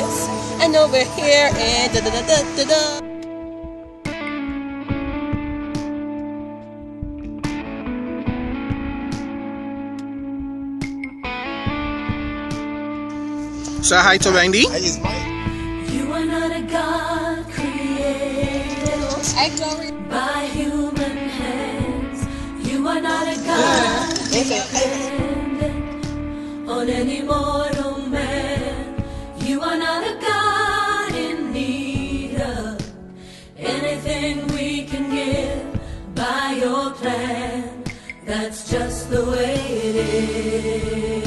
sitting over here and da da da da da da. Say hi to Wendy. You are not a God created Hi, Glory. by human hands. You are not a God dependent on any mortal everything we can give by your plan. That's just the way it is.